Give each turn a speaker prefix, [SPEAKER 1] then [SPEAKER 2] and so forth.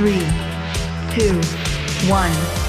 [SPEAKER 1] three, two, one,